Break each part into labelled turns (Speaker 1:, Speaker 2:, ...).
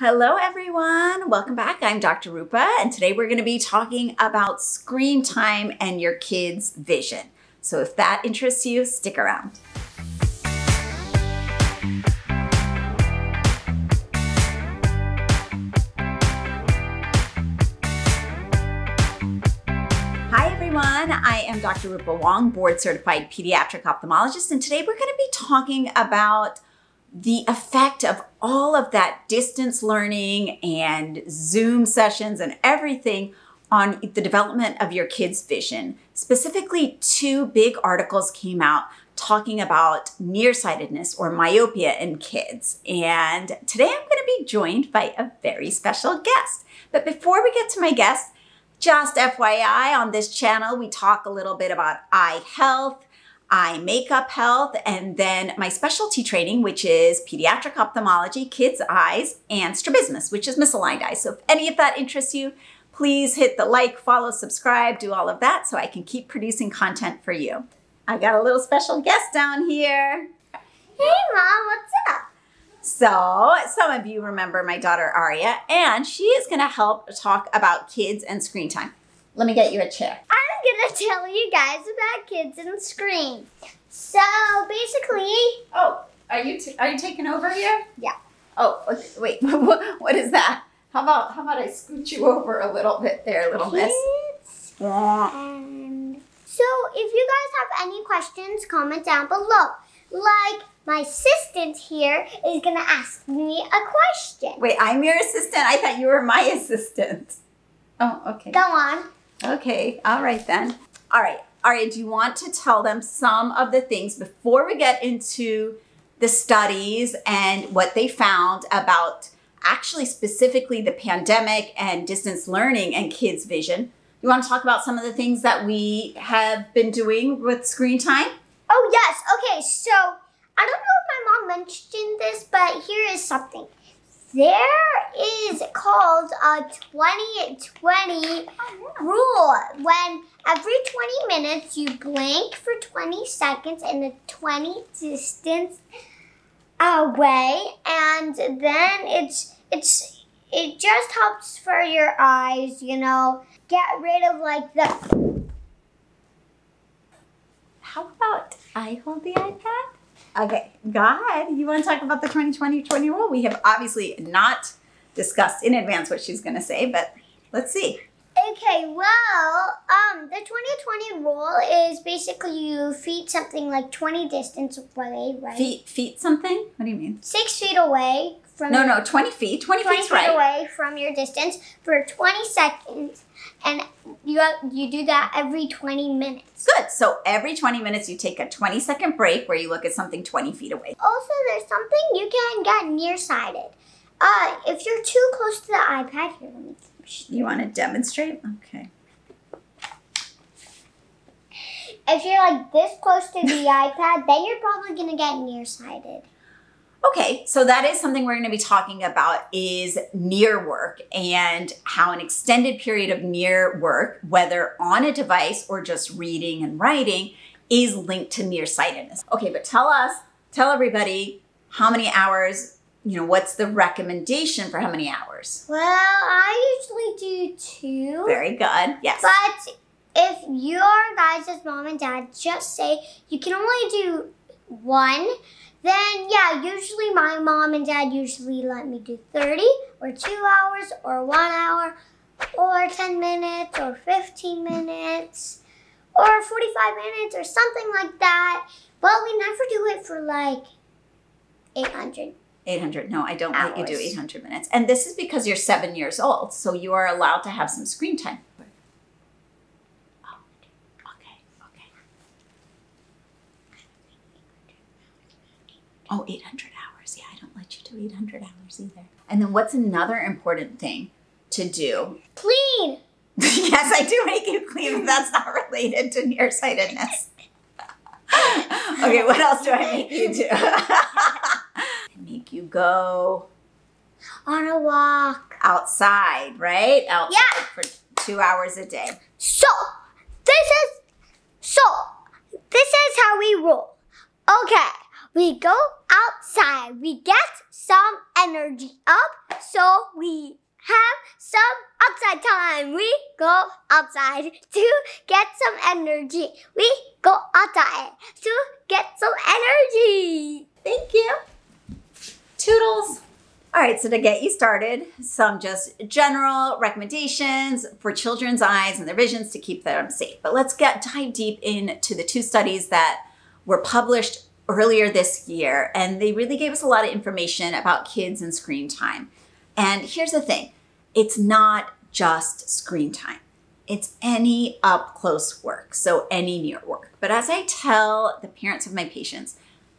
Speaker 1: Hello, everyone. Welcome back. I'm Dr. Rupa, and today we're going to be talking about screen time and your kids' vision. So, if that interests you, stick around. Hi, everyone. I am Dr. Rupa Wong, board certified pediatric ophthalmologist, and today we're going to be talking about the effect of all of that distance learning and Zoom sessions and everything on the development of your kids' vision. Specifically, two big articles came out talking about nearsightedness or myopia in kids. And today I'm going to be joined by a very special guest. But before we get to my guest, just FYI, on this channel, we talk a little bit about eye health, eye makeup health, and then my specialty training, which is pediatric ophthalmology, kids' eyes, and strabismus, which is misaligned eyes. So if any of that interests you, please hit the like, follow, subscribe, do all of that so I can keep producing content for you. I got a little special guest down here.
Speaker 2: Hey, Mom, what's up?
Speaker 1: So, some of you remember my daughter Arya, and she is going to help talk about kids and screen time. Let me get you a chair.
Speaker 2: Gonna tell you guys about kids and screen. So basically,
Speaker 1: Oh, are you t- are you taking over here?
Speaker 2: Yeah.
Speaker 1: Oh, okay, wait. what is that? How about how about I scoot you over a little bit there, little miss?
Speaker 2: kids and so if you guys have any questions, comment down below. Like my assistant here is gonna ask me a question.
Speaker 1: Wait, I'm your assistant. I thought you were my assistant. Oh, okay.
Speaker 2: Go on.
Speaker 1: Okay, all right then. All right, Arya, do you want to tell them some of the things before we get into the studies and what they found about actually specifically the pandemic and distance learning and kids' vision? You want to talk about some of the things that we have been doing with screen time?
Speaker 2: Oh yes. Okay. So I don't know if my mom mentioned this, but here is something. There is called a 20-20 rule. When every 20 minutes you blink for 20 seconds in a 20 distance uh, away, and then it's it's it just helps for your eyes, you know, get rid of like the
Speaker 1: How about I hold the iPad? Okay, God, you want to talk about the 2020-20 rule? We have obviously not discussed in advance what she's going to say, but let's see.
Speaker 2: Okay, well, um, the 2020 rule is basically you feed something like 20 distance away, right?
Speaker 1: Feet, feet something? What do you mean?
Speaker 2: Six feet away from
Speaker 1: No, no, 20 feet. 20,
Speaker 2: 20
Speaker 1: feet's
Speaker 2: feet
Speaker 1: right.
Speaker 2: away from your distance for 20 seconds, and you you do that every 20 minutes.
Speaker 1: Good. So every 20 minutes, you take a 20 second break where you look at something 20 feet away.
Speaker 2: Also, there's something you can get nearsighted. Uh, if you're too close to the iPad, here, let me.
Speaker 1: You want to demonstrate? Okay.
Speaker 2: If you're like this close to the iPad, then you're probably gonna get nearsighted.
Speaker 1: Okay, so that is something we're going to be talking about is near work and how an extended period of near work, whether on a device or just reading and writing, is linked to nearsightedness. Okay, but tell us, tell everybody how many hours, you know, what's the recommendation for how many hours?
Speaker 2: Well, I usually do two.
Speaker 1: Very good. Yes.
Speaker 2: But if your guys' mom and dad just say you can only do one, then yeah, usually my mom and dad usually let me do 30 or two hours or one hour or 10 minutes or 15 minutes or 45 minutes or something like that. But we never do it for like 800.
Speaker 1: 800. No, I don't let you do 800 minutes. And this is because you're seven years old, so you are allowed to have some screen time. Oh, okay, okay. Oh, 800 hours. Yeah, I don't let you do 800 hours either. And then what's another important thing to do?
Speaker 2: Clean!
Speaker 1: yes, I do make you clean, but that's not related to nearsightedness. okay, what else do I make you do? I make you go
Speaker 2: On a walk.
Speaker 1: outside, right? Outside
Speaker 2: Yeah.
Speaker 1: for two hours a day.
Speaker 2: So, this is so this is how we roll. Okay, we go outside. We get some energy up So we have some outside time. We go outside to get some energy. We go outside to get some energy.
Speaker 1: Thank you. Toodles. All right, so to get you started, some just general recommendations for children's eyes and their visions to keep them safe. But let's get dive deep into the two studies that were published earlier this year, and they really gave us a lot of information about kids and screen time. And here's the thing it's not just screen time, it's any up close work, so any near work. But as I tell the parents of my patients,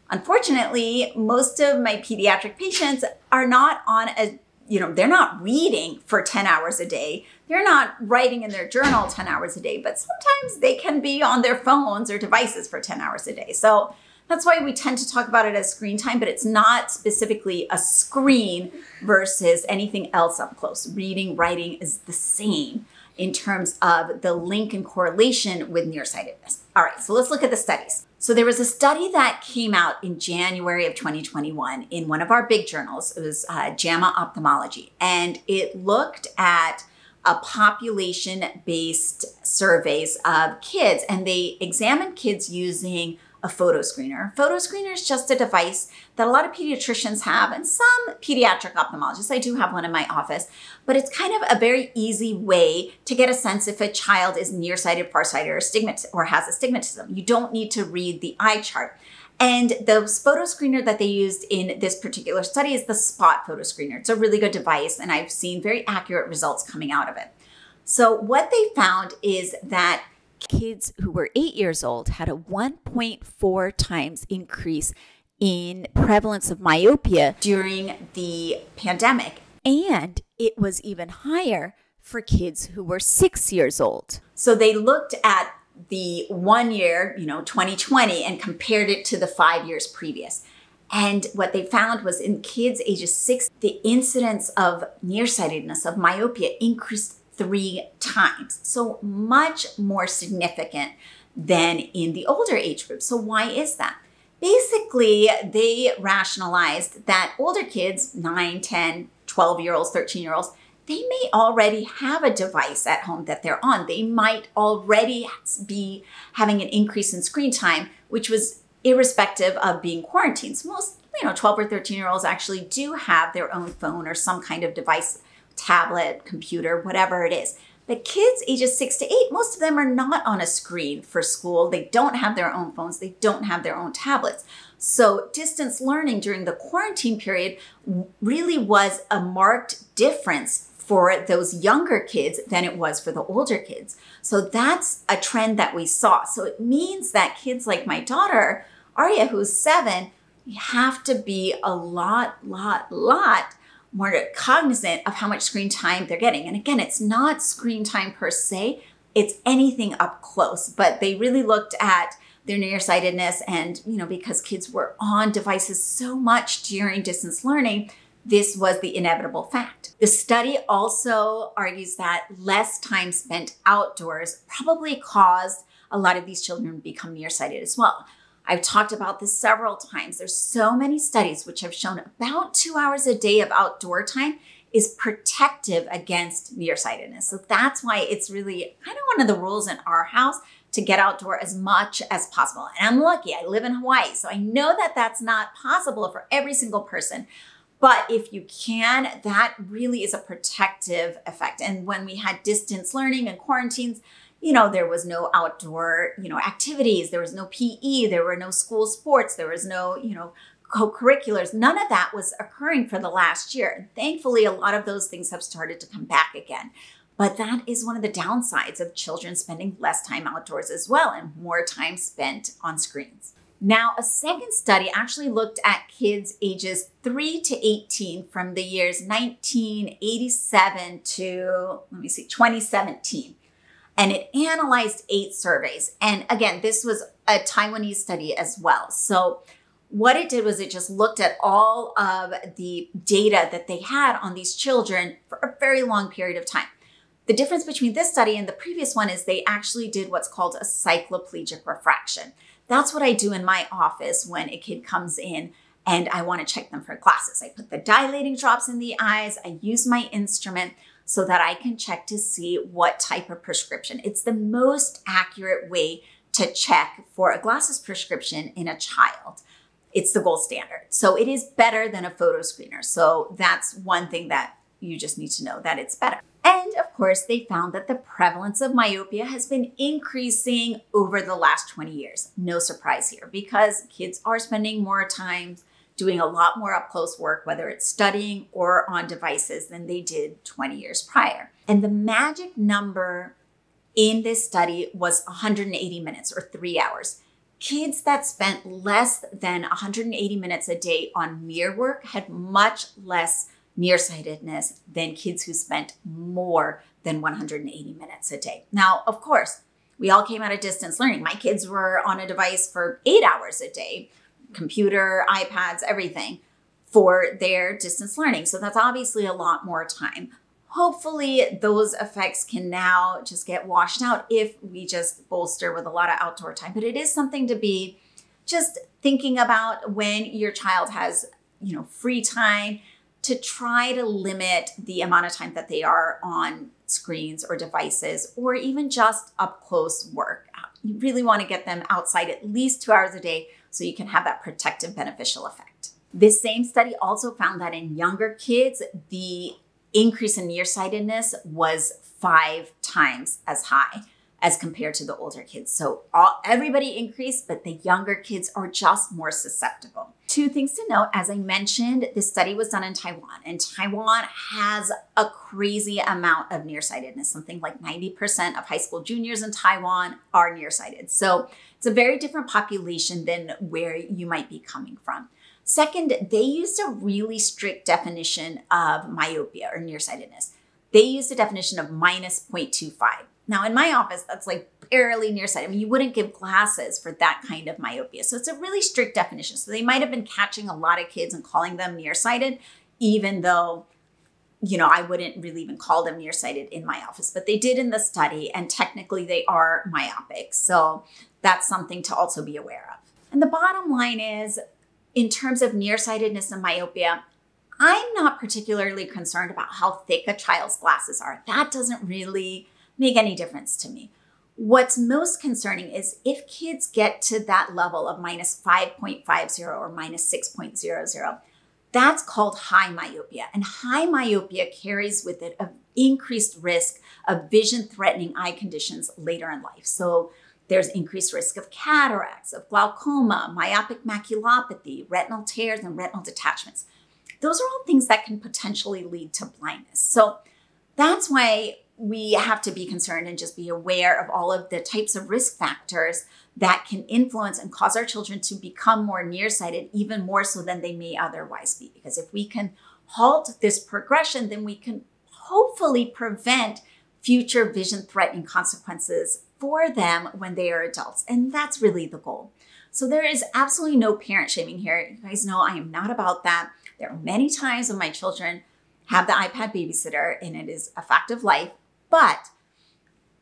Speaker 1: unfortunately, most of my pediatric patients are not on a you know, they're not reading for 10 hours a day. They're not writing in their journal 10 hours a day, but sometimes they can be on their phones or devices for 10 hours a day. So that's why we tend to talk about it as screen time, but it's not specifically a screen versus anything else up close. Reading, writing is the same in terms of the link and correlation with nearsightedness. All right, so let's look at the studies. So there was a study that came out in January of 2021 in one of our big journals. It was uh, JAMA Ophthalmology, and it looked at a population based surveys of kids, and they examined kids using a photo screener. Photo screener is just a device that a lot of pediatricians have and some pediatric ophthalmologists. I do have one in my office, but it's kind of a very easy way to get a sense if a child is nearsighted, farsighted, or or has astigmatism. You don't need to read the eye chart. And the photo screener that they used in this particular study is the Spot photo screener. It's a really good device, and I've seen very accurate results coming out of it. So, what they found is that kids who were eight years old had a 1.4 times increase in prevalence of myopia during the pandemic. And it was even higher for kids who were six years old. So they looked at the one year, you know, 2020, and compared it to the five years previous. And what they found was in kids ages six, the incidence of nearsightedness, of myopia, increased three times. So much more significant than in the older age group. So why is that? Basically, they rationalized that older kids, 9, 10, 12 year olds, 13 year olds, they may already have a device at home that they're on. They might already be having an increase in screen time, which was irrespective of being quarantined. So most, you know, 12 or 13 year olds actually do have their own phone or some kind of device tablet, computer, whatever it is. But kids ages six to eight, most of them are not on a screen for school. They don't have their own phones, they don't have their own tablets. So, distance learning during the quarantine period really was a marked difference for those younger kids than it was for the older kids. So, that's a trend that we saw. So, it means that kids like my daughter, Arya, who's seven, have to be a lot, lot, lot more cognizant of how much screen time they're getting. And again, it's not screen time per se, it's anything up close. But they really looked at their nearsightedness and, you know, because kids were on devices so much during distance learning, this was the inevitable fact. The study also argues that less time spent outdoors probably caused a lot of these children to become nearsighted as well. I've talked about this several times. There's so many studies which have shown about two hours a day of outdoor time is protective against nearsightedness. So that's why it's really kind of one of the rules in our house to get outdoor as much as possible. And I'm lucky, I live in Hawaii, so I know that that's not possible for every single person. But if you can, that really is a protective effect. And when we had distance learning and quarantines, you know, there was no outdoor, you know, activities, there was no PE, there were no school sports, there was no, you know, co-curriculars. None of that was occurring for the last year. And thankfully, a lot of those things have started to come back again. But that is one of the downsides of children spending less time outdoors as well and more time spent on screens. Now, a second study actually looked at kids ages 3 to 18 from the years 1987 to, let me see, 2017 and it analyzed eight surveys. And again, this was a Taiwanese study as well. So what it did was it just looked at all of the data that they had on these children for a very long period of time. The difference between this study and the previous one is they actually did what's called a cycloplegic refraction. That's what I do in my office when a kid comes in and I want to check them for glasses. I put the dilating drops in the eyes, I use my instrument so that I can check to see what type of prescription. It's the most accurate way to check for a glasses prescription in a child. It's the gold standard. So it is better than a photo screener. So that's one thing that you just need to know that it's better. And of course, they found that the prevalence of myopia has been increasing over the last 20 years. No surprise here because kids are spending more time doing a lot more up close work, whether it's studying or on devices, than they did 20 years prior. And the magic number in this study was 180 minutes or three hours. Kids that spent less than 180 minutes a day on near work had much less nearsightedness than kids who spent more than 180 minutes a day. Now, of course, we all came out of distance learning. My kids were on a device for eight hours a day, computer, iPads, everything for their distance learning. So that's obviously a lot more time. Hopefully, those effects can now just get washed out if we just bolster with a lot of outdoor time. But it is something to be just thinking about when your child has, you know, free time to try to limit the amount of time that they are on screens or devices or even just up close work. You really want to get them outside at least two hours a day so you can have that protective beneficial effect. This same study also found that in younger kids, the increase in nearsightedness was five times as high as compared to the older kids. So all, everybody increased, but the younger kids are just more susceptible. Two things to note, as I mentioned, this study was done in Taiwan, and Taiwan has a crazy amount of nearsightedness. Something like 90% of high school juniors in Taiwan are nearsighted. So it's a very different population than where you might be coming from. Second, they used a really strict definition of myopia or nearsightedness. They used a definition of minus 0.25. Now, in my office, that's like barely nearsighted. I mean, you wouldn't give glasses for that kind of myopia. So it's a really strict definition. So they might have been catching a lot of kids and calling them nearsighted, even though, you know, I wouldn't really even call them nearsighted in my office. But they did in the study, and technically they are myopic. So that's something to also be aware of. And the bottom line is, in terms of nearsightedness and myopia, I'm not particularly concerned about how thick a child's glasses are. That doesn't really make any difference to me. What's most concerning is if kids get to that level of minus 5.50 or minus 6.00, that's called high myopia. And high myopia carries with it an increased risk of vision threatening eye conditions later in life. So there's increased risk of cataracts, of glaucoma, myopic maculopathy, retinal tears, and retinal detachments. Those are all things that can potentially lead to blindness. So that's why we have to be concerned and just be aware of all of the types of risk factors that can influence and cause our children to become more nearsighted, even more so than they may otherwise be. Because if we can halt this progression, then we can hopefully prevent future vision threatening consequences for them when they are adults. And that's really the goal. So there is absolutely no parent shaming here. You guys know I am not about that. There are many times when my children have the iPad babysitter and it is a fact of life. But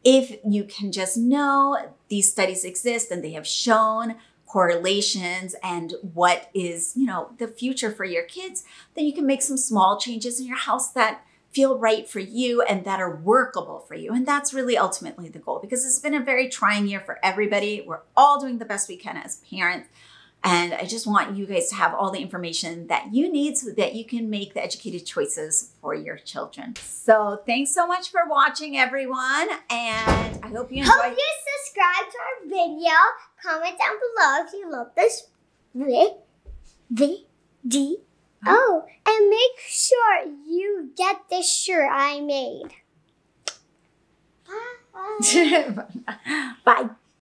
Speaker 1: if you can just know these studies exist and they have shown correlations and what is, you know, the future for your kids, then you can make some small changes in your house that feel right for you and that are workable for you. And that's really ultimately the goal because it's been a very trying year for everybody. We're all doing the best we can as parents. And I just want you guys to have all the information that you need so that you can make the educated choices for your children. So thanks so much for watching, everyone. And I hope you enjoyed.
Speaker 2: Hope you subscribe to our video. Comment down below if you love this video. Oh, and make sure you get this shirt I made.
Speaker 1: Bye.